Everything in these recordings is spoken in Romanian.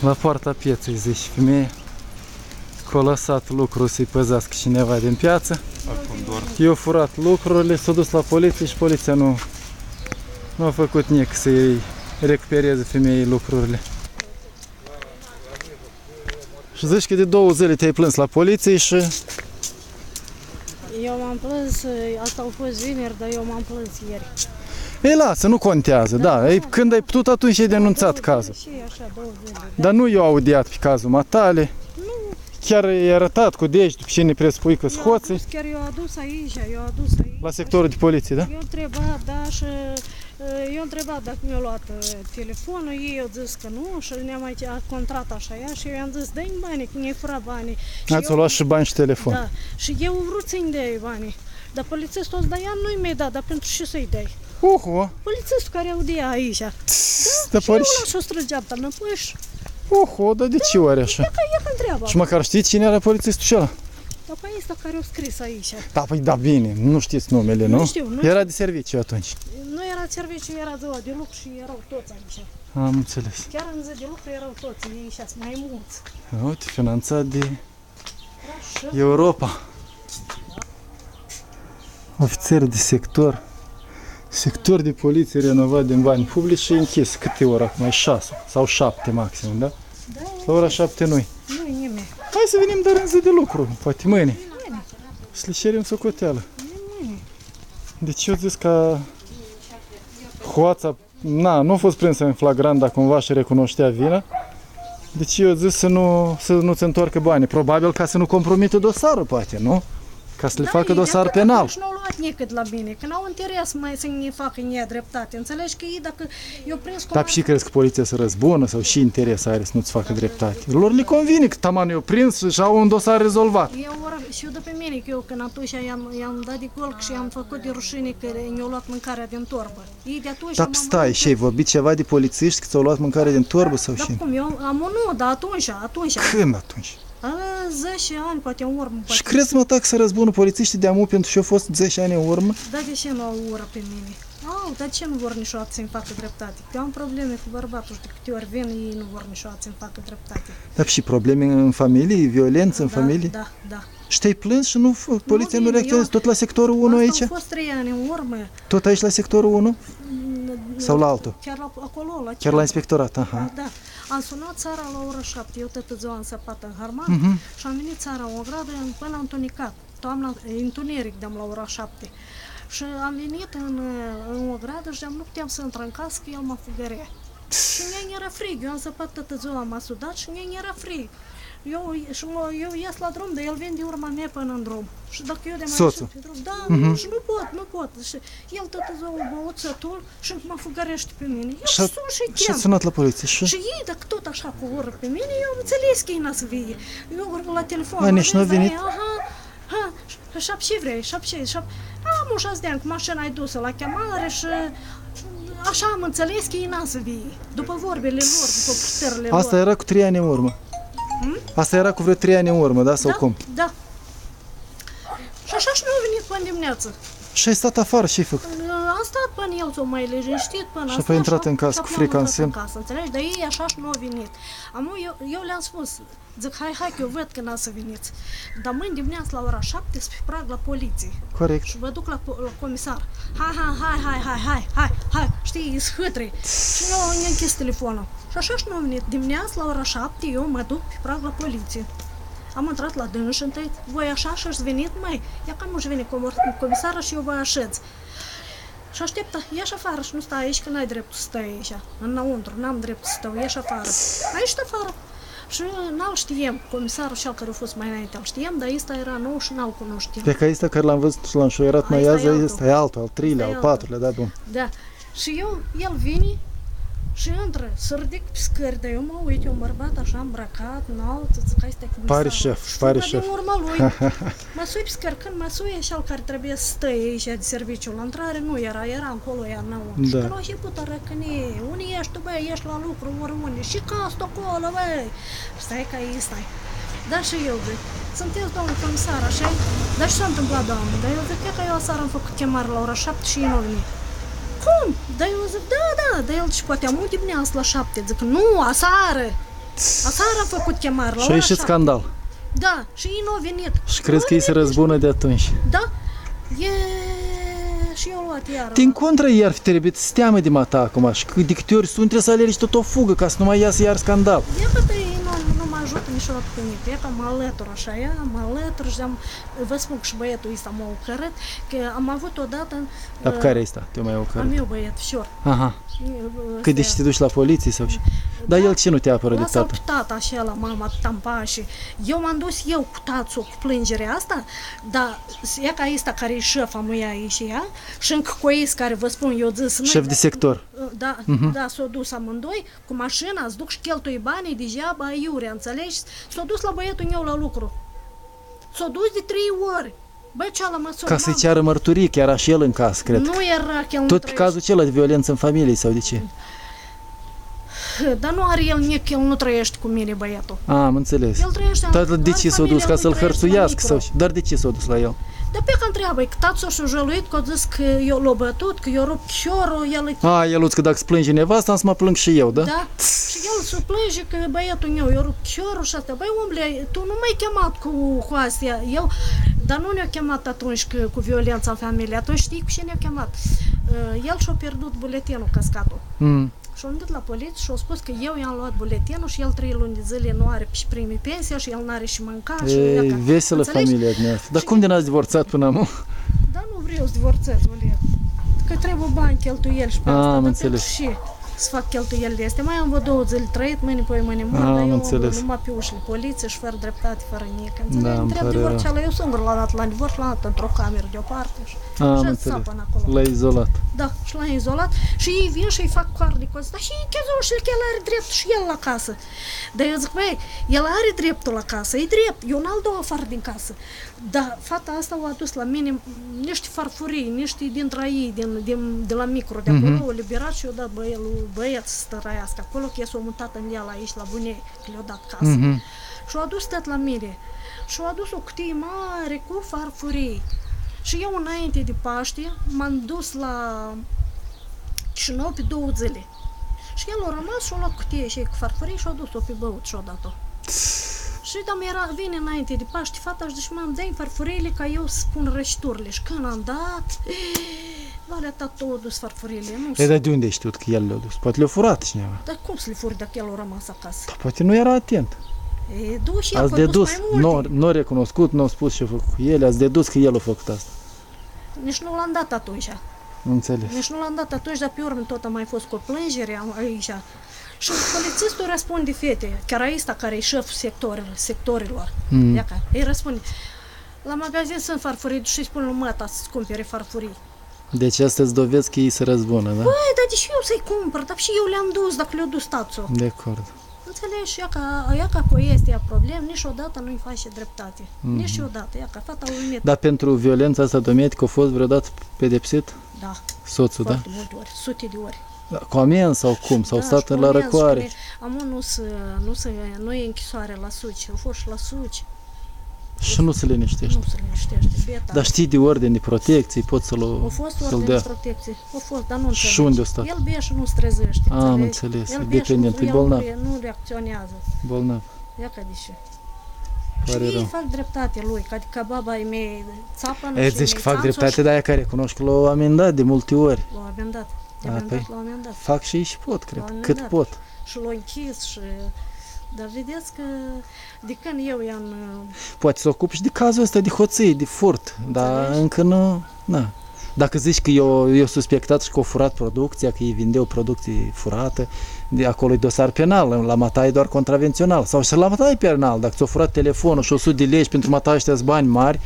La poarta pieței, zici, femeie. Că a lăsat lucrul să-i păzească cineva din piață. Acum doar I-a furat lucrurile, s-a dus la poliție și poliția nu, nu a făcut nic să-i recupereze femeii lucrurile. Și zici că de două zile te-ai plâns la poliție și Eu m-am plâns, asta a fost vineri, dar eu m-am plâns ieri. Ei, lasă, nu contează, da. Ei, când ai putut, atunci ai denunțat cazul. Și așa, două zile. Dar nu eu audiat pe cazul matale. Chiar i-a arătat cu degetul pe cine presupui că Eu scoți adus, chiar eu adus aici, eu adus aici. la sectorul de poliție, da? Eu întreba, da, și uh, eu întreba dacă mi-a luat uh, telefonul, ei au zis că nu și ne-am mai a contrat așa ea și eu i-am zis, dă-mi banii, că ne-ai furat banii. Și Ați eu- luat și bani și telefon. Da, și eu vrut să-i dai banii. Dar polițistul ăsta, dar ea nu-i mi-a dat, dar pentru ce să-i dai? Oho, Polițistul care audia aici. Da, da și eu pare la și-o strâns geapta înapoi și Oho, dar de ce oare așa? ia că, ia că întreabă. Și măcar știți cine era polițistul acela? Dar pe ăsta care au scris aici. Da, păi da, bine, nu știți numele, nu? Nu știu, nu Era de serviciu atunci. Nu era serviciu, era ziua de lucru și erau toți aici. Am înțeles. Chiar în zi de lucru erau toți, ei și mai mulți. Uite, finanțat de Așa. Europa. Ofițer de sector. Sector de poliție renovat din bani publici și închis. Câte ore acum? Mai șase sau șapte maxim, da? Da, La ora șapte nu nu-i nimeni. Hai să venim dar în zi de lucru, poate mâine. Să le cerim socoteală. Deci eu zis că hoața, na, nu a fost prinsă în flagrant, dar cumva și recunoștea vina. Deci eu zis să nu, să nu se întoarcă banii. Probabil ca să nu compromită dosarul, poate, nu? Ca să le facă ei dosar de-atât penal. Și nu au luat nicăt la bine, că n-au interes mai să ne facă ea dreptate. Înțelegi că ei dacă eu prins Dar și crezi că poliția să răzbună sau și interes are să nu-ți facă dreptate? Lor le convine că taman eu prins și au un dosar rezolvat. Eu ora, și eu de pe mine, că eu când atunci i-am, i-am dat de colc și i-am făcut de rușine că ne-au luat mâncarea din torbă. Ei de atunci Dar m-am stai, bătut. și ai vorbit ceva de polițiști că ți-au luat mâncare din torbă sau Dar și? cum, eu am nu, dar atunci, atunci, Când atunci? A, 10 ani, poate în urmă, Și poate. crezi mă tac să răzbună polițiștii de amu pentru că au fost 10 ani în urmă? Dar de ce nu au ură pe mine? Au, dar ce nu vor niciodată să-mi facă dreptate? Eu am probleme cu bărbatul și de câte ori vin, ei nu vor niciodată să-mi facă dreptate. Dar și probleme în familie, violență în da, familie? Da, da. Și te-ai plâns și nu, f- poliția nu, bine, reacționează? eu- Tot la sectorul 1 aici? Asta au fost 3 ani în urmă. Tot aici la sectorul 1? Sau la altul? Chiar la, acolo, la Chiar cealaltă. la inspectorat, aha. Da. Am sunat țara la ora 7, eu toată ziua am săpat în harman Mhm. și am venit țara o gradă până am întunecat. Toamna, e întuneric de la ora 7. Și am venit în, în o gradă și de-am nu puteam să intră în casă că el mă fugărea. Și mie era frig, eu am săpat toată ziua, m-a sudat și mie era frig. Eu, și mă, eu ies la drum, dar el vine de urma mea până în drum. Și dacă eu de mai Soțul. ieșit pe drum, da, mm-hmm. și nu pot, nu pot. Și el toată ziua a băut sătul și mă fugărește pe mine. Eu Și sun a, și și a chem. sunat la poliție și... Și ei, dacă tot așa cu ură pe mine, eu am înțeles că ei n să vie. Eu la telefon. A, nici n-a vorbesc, venit? dar ei, Aha, ha, și șap ce vrei, șap ce, șap... Am un șase de ani cu mașina ai dusă la chemare și așa am înțeles că ei n să vie. După vorbele lor, după puterile lor. Asta era cu 3 ani în urmă. Asta era cu vreo 3 ani în urmă, da? Sau da, cum? Da. Și așa și nu a venit până dimineață. Și ai stat afară și ai făcut? Am stat până el s-o mai liniștit până Și asta, apoi a intrat și în casă și cu apoi am frica în intrat în sân. casă, înțelegi? Dar ei așa și nu au venit. Am, eu, eu le-am spus, zic, hai, hai, că eu văd că n să veniți. Dar mâine dimineață la ora 7 spre prag la poliție. Corect. Și vă duc la, po- la comisar. Hai, hai, hai, hai, hai, hai, hai, hai, știi, îți hâtri. Și eu am închis telefonul. Și așa și nu au venit. Dimineața la ora 7 eu mă duc pe prag la poliție. Am intrat la dâns și întâi, voi așa și-ați venit, mai? Ia că nu-și vine comor- comisarul și eu vă așez. Și așteptă, ieși afară și nu stai aici, că n-ai dreptul să stai aici, înăuntru, n-am dreptul să stau, ieși afară. Aici afară. Și n-al știem, comisarul cel care a fost mai înainte, îl știem, dar ăsta era nou și n-al cunoștem. Pe că ăsta care l-am văzut și l-am șoierat mai Ăsta e azi, altul. ăsta e altul, al treilea, Ăsta al e patrulea, da, bun. Da. Și eu, el vine și intră, să ridic pe scări, dar eu mă uit, eu un bărbat așa îmbrăcat, înalt, zic, hai stai cu Pare comisarul. șef, Și pare fugă șef. din urma lui. mă sui pe scări, când mă sui, cel care trebuie să stai aici de serviciu la intrare, nu era, era acolo, ea înăuntru. Și Da. când a început a răcăni, unde ești tu, băi, ești la lucru, oriunde, și ca asta acolo, băi. Stai că aici stai. Da, și eu zic, sunteți domnul comisar, așa Dar ce s-a întâmplat, doamnă? Dar eu zic, "E că eu aseară am făcut chemare la ora 7 și ei nu au venit. Cum? Dar eu zic, da, da, dar el și poate am dimineața la 7. Zic, nu, aseară. Aseară am făcut chemare la Și a ora ieșit șapte. scandal. Da, și ei nu au venit. Și crezi Nu că ei se au venit răzbună de atunci. nici- Da, e... Și eu luat iară. Din contră, iar fi trebuit să te teamă de mata acum și că de câte ori sunt trebuie să alergi tot o fugă ca să nu mai iasă iar scandal. E că te nu, nu mă ajută niciodată pe nimic. E că mă alătur așa, ea, mă alătur și am, vă spun că și băietul ăsta m-a ocărât, că am avut odată... Dar uh, care este? Te mai Am ocără. eu băiet, fior. Aha. uh, Că deci te duci la poliție sau ce? Dar el ce nu te apără de Lasă-l tată? pe tata așa la mama tampa și eu m-am dus eu cu tațul cu plângerea asta, dar ea ca asta care e șefa mea aici ea și încă cois care vă spun eu zis noi- Șef de sector. Da, da, s-au dus amândoi cu mașina, îți duc și cheltui banii degeaba aiurea, înțelegi? S-au dus la băietul meu la lucru. S-au dus de trei ori. Băi, ceala mă sună, Ca să-i mamă. ceară mărturie, chiar așa și el în casă, cred. Nu era că el nu Tot pe trăiește. cazul acela de violență în familie sau de ce? Dar nu are el nici că el nu trăiește cu mine, băiatul. A, am înțeles. El trăiește Dar în de ce s-a dus? Ca să-l hărțuiască sau... Dar de ce s-a dus la el? Dar pe că întreabă, că tatăl și-a jăluit, că a zis că eu l-a bătut, că eu rup chiorul, el e... A, el că dacă îți plânge nevasta, am să mă plâng și eu, da? Da? Și el se plânge că băiatul meu, eu rup chiorul și asta. Băi, omule, tu nu m-ai chemat cu, cu astea. Eu, dar nu ne-a chemat atunci că, cu violența în familie. Atunci știi cu ce ne-a chemat? Uh, el și-a pierdut buletinul cascatul. Mm. Și am dat la poliție și au spus că eu i-am luat buletinul și el trei luni de zile nu are și primi pensia și el n-are și mânca și Ei, iaca. veselă Înțelegi? familia dumneavoastră. Dar cum de n-ați divorțat până acum? Dar nu vreau să divorțez, Oleg. Că trebuie bani, cheltuieli și pe Ah, asta. am dar înțeles. pentru Și să fac cheltuieli de astea. Mai am vă două zile trăit, mâine pe mâine mor, Ah, dar am eu înțeles. numai pe ușile poliție și fără dreptate, fără nici. Da, Înțelegi? îmi Îmi trebuie pare divorț, rău. ala eu singur l-am dat la divorț, l-am dat într-o cameră deoparte și, A, am și înțeles. sapă acolo. L-ai izolat. Da, și l-am izolat și ei vin și îi fac coarde cu asta. Și chezul și că el are drept și el la casă. Dar eu zic, băi, el are dreptul la casă, e drept, eu n-al dau afară din casă. Dar fata asta o adus la mine niște farfurii, niște dintre ei, din, din, de la micro, de acolo, Mhm. o liberat și o dat băielul, băieț să trăiască acolo, că s-a mutat în el aici, la Bunei, că le-a dat casă. Mhm. Și au adus tot la mine. Și au adus o cutie mare cu farfurii. Și eu înainte de Paște m-am dus la Chișinău pe două zile. Și el a rămas și a luat cutie și cu farfurii și a dus-o pe băut și a dat-o. Și dar era, vine înainte de Paște fata și zice, mam, dai farfurile ca eu să pun rășturile. Și când am dat, valea tată a dus farfurile. Nu Ei, știu. dar de unde ai știut că el le-a dus? Poate le-a furat cineva. Dar cum să le furi dacă el a rămas acasă? Dar poate nu era atent. E, du și el Ați a dus dedus. mai multe. Nu, nu a recunoscut, nu a spus ce a făcut cu ele, ați dedus că el a făcut asta. Nici nu l-am dat atunci. Înțeles. Nici nu l-am dat atunci, dar pe urmă tot a mai fost cu o plângere am- aici. Și polițistul răspunde fete, chiar ăsta care e șeful sectorilor, sectorilor. Mm. Iaca, îi răspunde. La magazin sunt farfurii și îi spun lui măta să-ți cumpere farfurii. Deci astea îți dovezi că ei se răzbună, da? Băi, dar de ce eu să-i cumpăr? Dar și eu le-am dus dacă le-a dus tațul. De acord. Înțelegi? Ia ca, ia ca cu este ea problem, niciodată nu-i face dreptate. Mhm. Niciodată. Ia ca fata a uimit. Dar pentru violența asta domestică a fost vreodată pedepsit Da, soțul, da? foarte multe ori, sute de ori. da? Cu amenzi sau cum? Sau Da, stat și la comenzi, răcoare? și Am nu să, nu să, nu e închisoare la suci, au fost și la suci, Și nu se liniștește. nu se liniștește, beta. Dar știi de ordine de protecție, poți să-l Au fost să-l ordine de dea. protecție, au fost, dar nu Și înțelegi. unde a stat? El bea și nu se trezește, Am înțelegi? înțeles, El e bea și nu- dependent, e el bolnav. Nu, re- nu reacționează. Bolnav. Ia ca de ce. Pare și ei rău. fac dreptate lui, ca, ca baba ai mei țapă E, zici că fac dreptate, dar aia care cunoști că l-au amendat de multe ori. L-au amendat. A, L-au amendat, păi. l-au amendat. Fac și ei și pot, cred. L-au amendat. Cât pot. Și l-au închis și... Dar vedeți că de când eu i-am... Poate să ocupi și de cazul ăsta de hoții, de furt, dar Înțelegi? încă nu... Na. Dacă zici că eu, eu suspectat și că au furat producția, că ei vindeau producție furată, de acolo e dosar penal, la mata e doar contravențional. Sau și la mata e penal, dacă ți-au furat telefonul și 100 de legi pentru mata ăștia bani mari,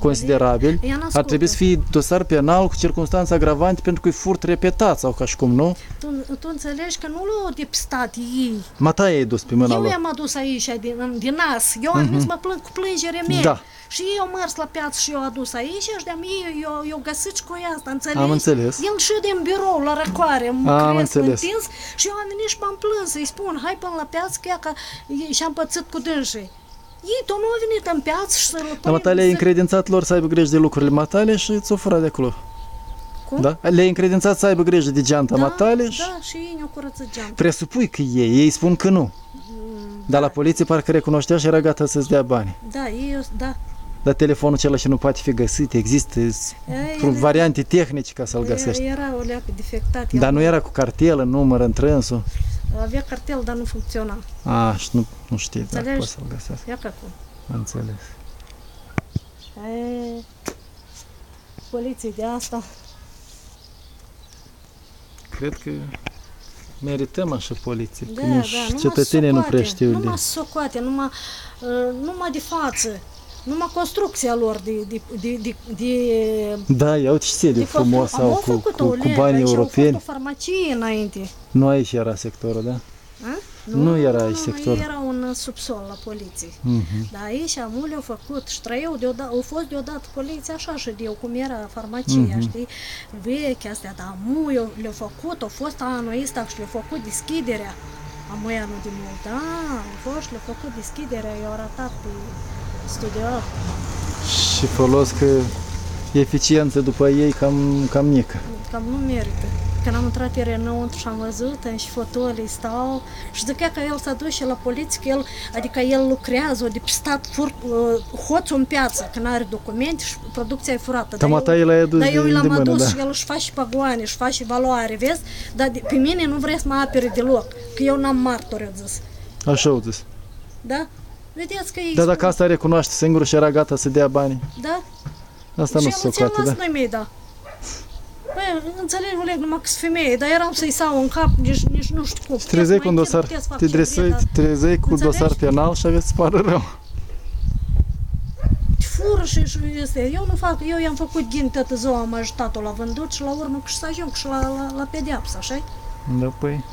considerabil, Ea ar n-ascultă. trebui să fie dosar penal cu circunstanțe agravante pentru că e furt repetat sau ca și cum nu. Tu, tu înțelegi că nu l-au depistat ei. Mata e dus pe mâna eu lor. i-am adus aici din, din nas. Eu am venit să mă plâng cu plângerea mea. Da. Și ei au mers la piață și eu adus aici și de ei eu, eu găsit și cu asta, înțelegi? Am înțeles. El și din birou la răcoare, mă Am cresc înțeles. întins și eu am venit și m-am plâns să-i spun, hai până la piață că, ea că și am pățit cu dânsii. Ei tot nu au venit în piață și să-l Dar matale ai să- încredințat lor să aibă grijă de lucrurile matale și ți-o furat de acolo. Cum? Da? Le-ai încredințat să aibă grijă de geanta da, matale și Da, și ei ne-au curățat geam. presupui că ei, ei spun că nu. Dar la poliție parcă recunoștea și era gata să-ți dea bani. Da, ei, da. Dar telefonul acela și nu poate fi găsit, există Ei, variante tehnice ca să-l găsești. Era o leacă defectat. Dar nu era cu cartelă, număr, întrânsul. Avea cartel, dar nu funcționa. A, și nu, nu știi dacă Înțelegi? poți să-l găsească. Ia ca cum. Am înțeles. E, poliție de asta. Cred că merităm așa poliție. Da, că nu, da, știu, numai cetățenii nu socoate, prea știu de... Numai socoate, numai, uh, numai de față, numai construcția lor de, de, de, de, de Da, ia uite și sediu de frumos Am au au cu, făcut cu, o cu ulecă, banii aici europeni. Au fost o farmacie înainte. Nu aici era sectorul, da? A? Nu era aici nu, sector. Era un subsol la poliție. Mhm. Dar aici mult au făcut și trăiau deodată, au fost deodată poliția așa și de cum era farmacia, Mhm. știi, veche astea, dar amu eu le-au făcut, au fost anul ăsta și le-au făcut deschiderea. Amu anul de mult, da, au fost și le-au făcut deschiderea, i-au arătat pe studio. Și folos că eficiență după ei cam, cam mică. Cam nu merită. Când am intrat ieri înăuntru și am văzut în și fotolii stau și zicea că el s-a dus și la poliție, că el, adică el lucrează, a depistat fur, uh, hoțul în piață, că nu are documente și producția e furată. Cam Dar ata eu- el a adus Dar eu de, de l-am mână, adus da. și el își face și pagoane, își face și valoare, vezi? Dar de, pe mine nu vrea să mă apere deloc, că eu n-am martori, a zis. Așa au zis. Da? Vedeți că ei Dar dacă spun- asta recunoaște singur și era gata să dea bani, Da? asta și nu el se ți-a socoate, luat da? noi mei, da. Păi, înțeleg, Oleg, numai că sunt femeie, dar eram să-i sau în cap, nici, nici nu știu cum. Și trezeai cu un Puteți, mai dosar, întâi, puteți, fac te ce dresai, vrei, te trezeai cu Înțelegi? dosar penal și aveți să pară rău. dar Fură și, și este. Eu nu fac, eu i-am făcut ghin toată ziua, am ajutat-o la vândut și la urmă că și să ajung și la, la, la pedeapsă, așa Da, păi,